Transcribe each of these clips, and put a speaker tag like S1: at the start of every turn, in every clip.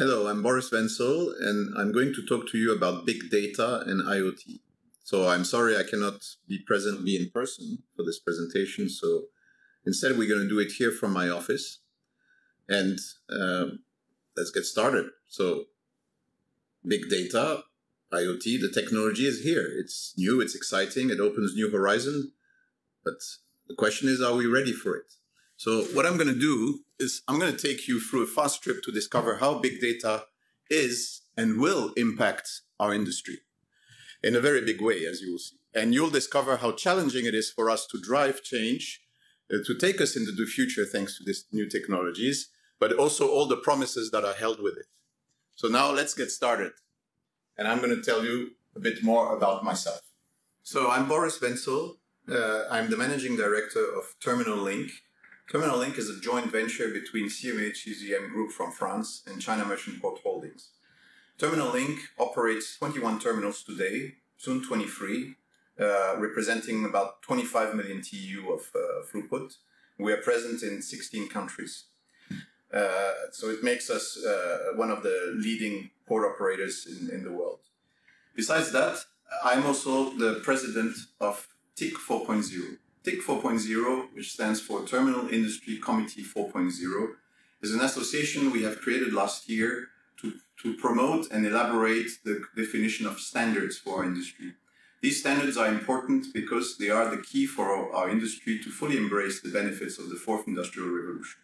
S1: Hello, I'm Boris Wenzel, and I'm going to talk to you about big data and IoT. So I'm sorry I cannot be present, be in person for this presentation. So instead, we're going to do it here from my office. And uh, let's get started. So big data, IoT, the technology is here. It's new, it's exciting, it opens new horizons. But the question is, are we ready for it? So what I'm going to do is I'm going to take you through a fast trip to discover how big data is and will impact our industry in a very big way, as you will see. And you'll discover how challenging it is for us to drive change, uh, to take us into the future thanks to these new technologies, but also all the promises that are held with it. So now let's get started. And I'm going to tell you a bit more about myself. So I'm Boris Wenzel. Uh, I'm the managing director of Terminal Link, Terminal Link is a joint venture between CMA CGM Group from France and China Merchant Port Holdings. Terminal Link operates 21 terminals today, soon 23, uh, representing about 25 million TEU of uh, throughput. We are present in 16 countries. Uh, so it makes us uh, one of the leading port operators in, in the world. Besides that, I'm also the president of TIC 4.0. TIC 4.0, which stands for Terminal Industry Committee 4.0, is an association we have created last year to, to promote and elaborate the definition of standards for our industry. These standards are important because they are the key for our, industry to fully embrace the benefits of the fourth industrial revolution.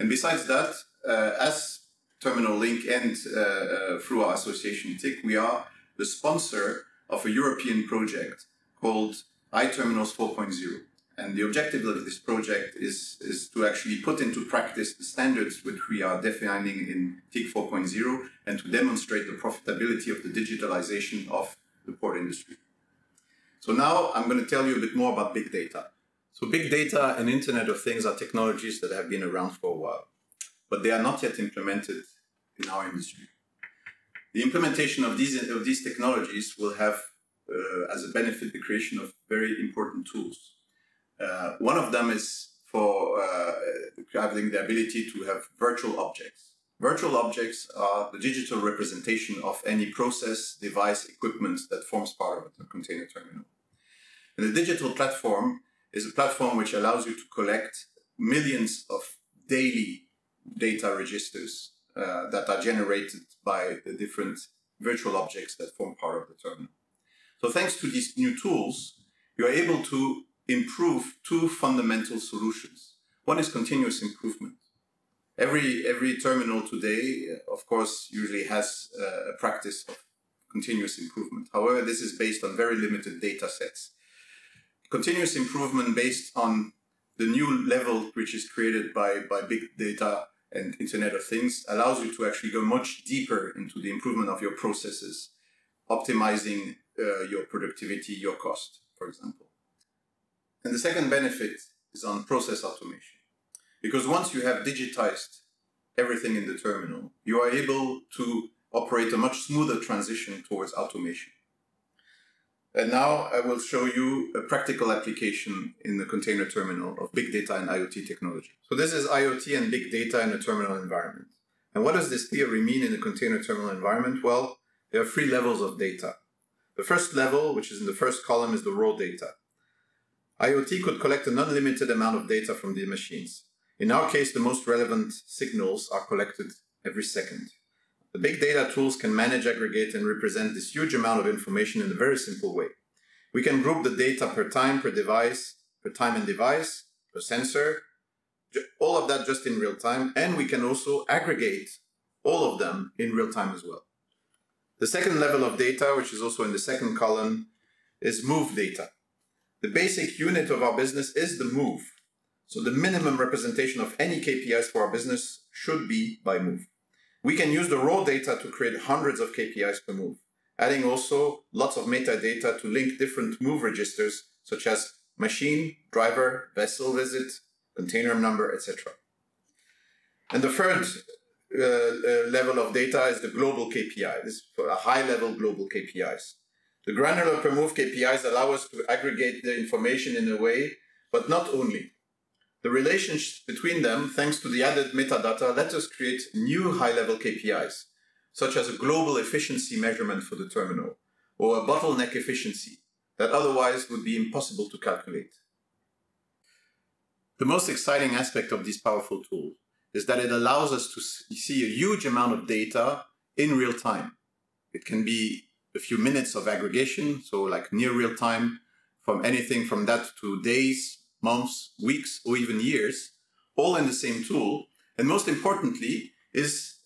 S1: And besides that, uh, as Terminal Link and uh, uh, through our association TIC, we are the sponsor of a European project called iTerminals 4.0. And the objective of this project is, is to actually put into practice the standards which we are defining in TIC 4.0 and to demonstrate the profitability of the digitalization of the port industry. So now I'm going to tell you a bit more about big data. So big data and Internet of Things are technologies that have been around for a while, but they are not yet implemented in our industry. The implementation of these, of these technologies will have as a benefit the creation of very important tools. Uh, one of them is for uh, having the ability to have virtual objects. Virtual objects are the digital representation of any process, device, equipment that forms part of a container terminal. And the digital platform is a platform which allows you to collect millions of daily data registers uh, that are generated by the different virtual objects that form part of the terminal. So thanks to these new tools, you're able to improve two fundamental solutions. One is continuous improvement. Every, every terminal today, of course, usually has uh, a practice of continuous improvement. However, this is based on very limited data sets. Continuous improvement based on the new level which is created by, by big data and Internet of Things allows you to actually go much deeper into the improvement of your processes, optimizing uh, your productivity, your cost, for example. And the second benefit is on process automation. Because once you have digitized everything in the terminal, you are able to operate a much smoother transition towards automation. And now I will show you a practical application in the container terminal of big data and IoT technology. So this is IoT and big data in a terminal environment. And what does this theory mean in a container terminal environment? Well, there are three levels of data. The first level, which is in the first column, is the raw data. IoT could collect an unlimited amount of data from the machines. In our case, the most relevant signals are collected every second. The big data tools can manage, aggregate, and represent this huge amount of information in a very simple way. We can group the data per time, per device, per time and device, per sensor, all of that just in real time, and we can also aggregate all of them in real time as well. The second level of data, which is also in the second column, is move data. The basic unit of our business is the move. So the minimum representation of any KPIs for our business should be by move. We can use the raw data to create hundreds of KPIs per move, adding also lots of metadata to link different move registers such as machine, driver, vessel visit, container number, etc. And the third uh, uh, level of data is the global KPI. This is high level global KPIs. The granular per move KPIs allow us to aggregate the information in a way, but not only. The relationship between them, thanks to the added metadata, let us create new high level KPIs, such as a global efficiency measurement for the terminal or a bottleneck efficiency that otherwise would be impossible to calculate. The most exciting aspect of this powerful tool is that it allows us to see a huge amount of data in real time. It can be a few minutes of aggregation, so like near real time, from anything from that to days, months, weeks, or even years, all in the same tool. And most importantly, is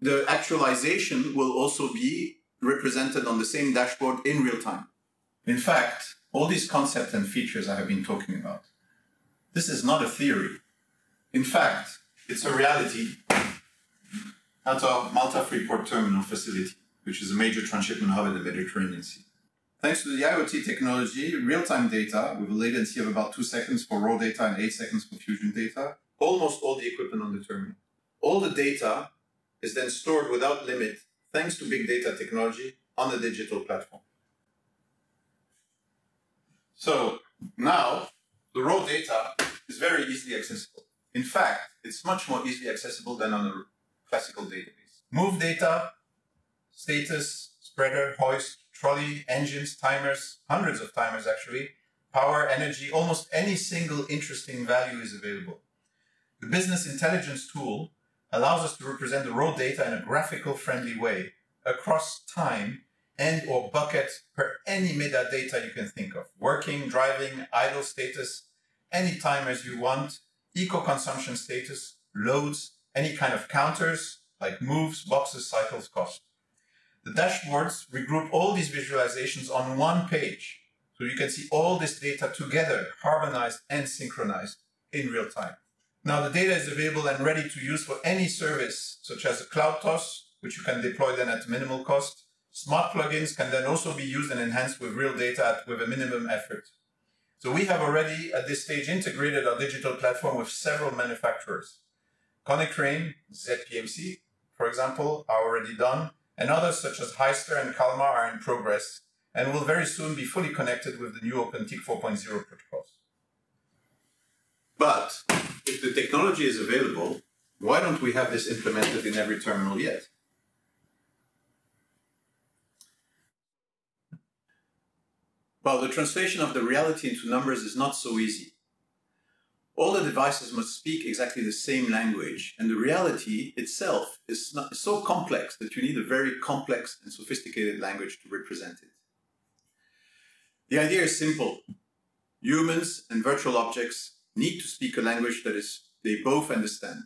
S1: the actualization will also be represented on the same dashboard in real time. In fact, all these concepts and features I have been talking about, this is not a theory. In fact, it's a reality at our Malta Freeport Terminal facility, which is a major transshipment hub in the Mediterranean Sea. Thanks to the IoT technology, real-time data with a latency of about two seconds for raw data and eight seconds for fusion data, almost all the equipment on the terminal. All the data is then stored without limit thanks to big data technology on the digital platform. So now the raw data is very easily accessible. In fact, it's much more easily accessible than on a classical database. Move data, status, spreader, hoist, trolley, engines, timers, hundreds of timers actually, power, energy, almost any single interesting value is available. The business intelligence tool allows us to represent the raw data in a graphical friendly way across time and or bucket per any metadata you can think of. Working, driving, idle status, any timers you want, eco-consumption status, loads, any kind of counters like moves, boxes, cycles, cost. The dashboards regroup all these visualizations on one page. So you can see all this data together, harmonized and synchronized in real time. Now the data is available and ready to use for any service, such as a CloudTOS, which you can deploy then at minimal cost. Smart plugins can then also be used and enhanced with real data at, with a minimum effort. So we have already at this stage integrated our digital platform with several manufacturers. Konecranes, ZPMC, for example, are already done, and others such as Hyster and Kalmar are in progress and will very soon be fully connected with the new OpenTIC 4.0 protocols. But if the technology is available, why don't we have this implemented in every terminal yet? Well, the translation of the reality into numbers is not so easy. All the devices must speak exactly the same language, and the reality itself is not, so complex that you need a very complex and sophisticated language to represent it. The idea is simple. Humans and virtual objects need to speak a language that is they both understand.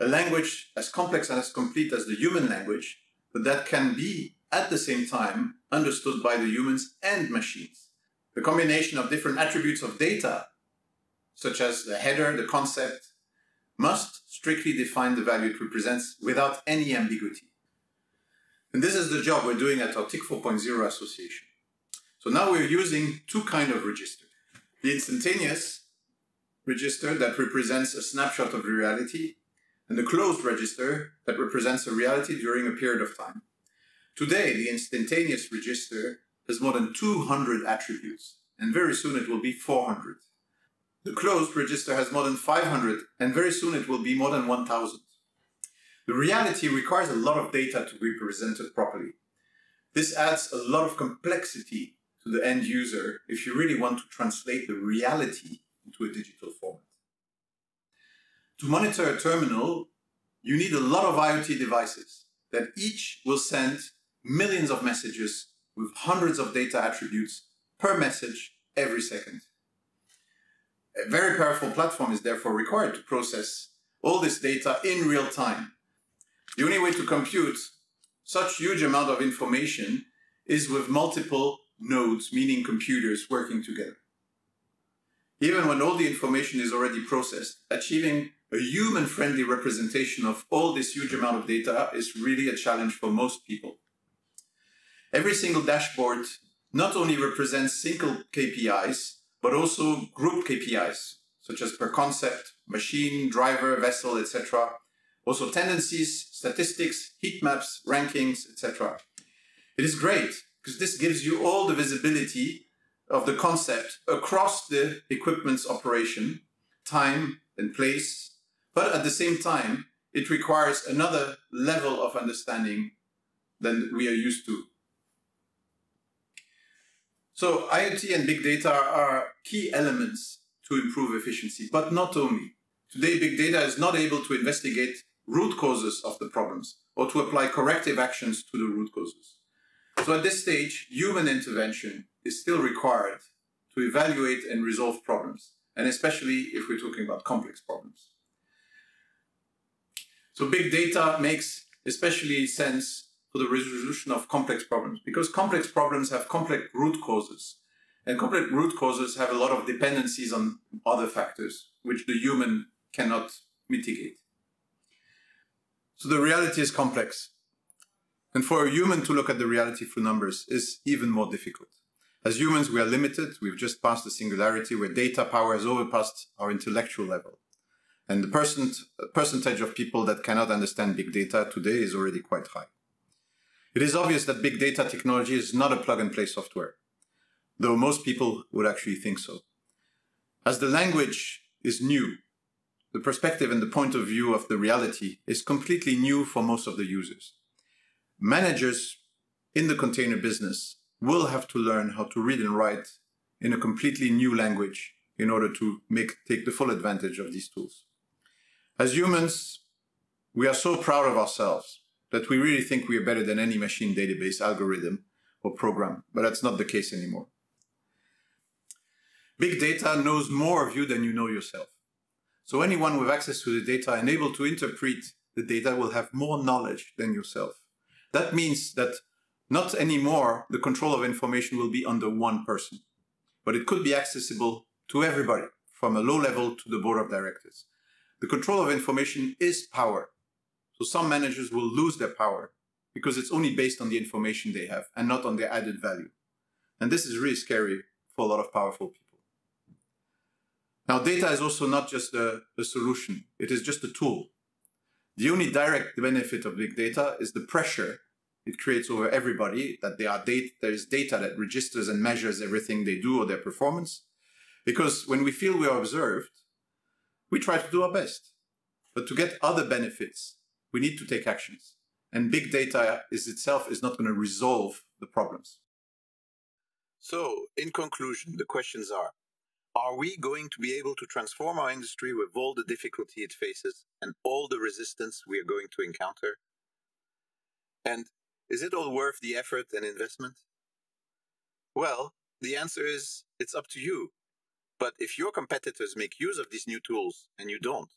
S1: A language as complex and as complete as the human language, but that can be at the same time understood by the humans and machines. The combination of different attributes of data, such as the header, the concept, must strictly define the value it represents without any ambiguity. And this is the job we're doing at our TIC 4.0 association. So now we're using two kind of register. The instantaneous register that represents a snapshot of reality and the closed register that represents a reality during a period of time. Today, the instantaneous register has more than 200 attributes, and very soon it will be 400. The closed register has more than 500, and very soon it will be more than 1000. The reality requires a lot of data to be presented properly. This adds a lot of complexity to the end user if you really want to translate the reality into a digital format. To monitor a terminal, you need a lot of IoT devices that each will send millions of messages with hundreds of data attributes per message every second. A very powerful platform is therefore required to process all this data in real time. The only way to compute such huge amount of information is with multiple nodes, meaning computers working together. Even when all the information is already processed, achieving a human-friendly representation of all this huge amount of data is really a challenge for most people. Every single dashboard not only represents single KPIs, but also group KPIs, such as per concept, machine, driver, vessel, etc. Also tendencies, statistics, heat maps, rankings, etc. It is great because this gives you all the visibility of the concept across the equipment's operation, time and place, but at the same time, it requires another level of understanding than we are used to. So IoT and big data are key elements to improve efficiency, but not only. Today, big data is not able to investigate root causes of the problems or to apply corrective actions to the root causes. So at this stage, human intervention is still required to evaluate and resolve problems, and especially if we're talking about complex problems. So big data makes especially sense for the resolution of complex problems because complex problems have complex root causes. And complex root causes have a lot of dependencies on other factors, which the human cannot mitigate. So the reality is complex. And for a human to look at the reality through numbers is even more difficult. As humans, we are limited. We've just passed the singularity where data power has overpassed our intellectual level. And the percent, percentage of people that cannot understand big data today is already quite high. It is obvious that big data technology is not a plug and play software, though most people would actually think so. As the language is new, the perspective and the point of view of the reality is completely new for most of the users. Managers in the container business will have to learn how to read and write in a completely new language in order to make, take the full advantage of these tools. As humans, we are so proud of ourselves that we really think we are better than any machine database algorithm or program, but that's not the case anymore. Big data knows more of you than you know yourself. So anyone with access to the data and able to interpret the data will have more knowledge than yourself. That means that not anymore the control of information will be under one person, but it could be accessible to everybody from a low level to the board of directors. The control of information is power. So some managers will lose their power because it's only based on the information they have and not on their added value. And this is really scary for a lot of powerful people. Now, data is also not just a, a solution. It is just a tool. The only direct benefit of big data is the pressure it creates over everybody that data, there is data that registers and measures everything they do or their performance. Because when we feel we are observed, we try to do our best. But to get other benefits, we need to take actions. And big data is itself is not going to resolve the problems. So, in conclusion, the questions are Are we going to be able to transform our industry with all the difficulty it faces and all the resistance we are going to encounter? And is it all worth the effort and investment? Well, the answer is it's up to you. But if your competitors make use of these new tools and you don't,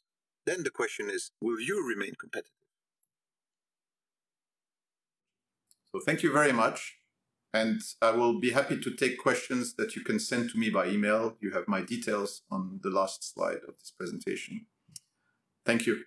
S1: then the question is will you remain competitive? So thank you very much. And I will be happy to take questions that you can send to me by email. You have my details on the last slide of this presentation. Thank you.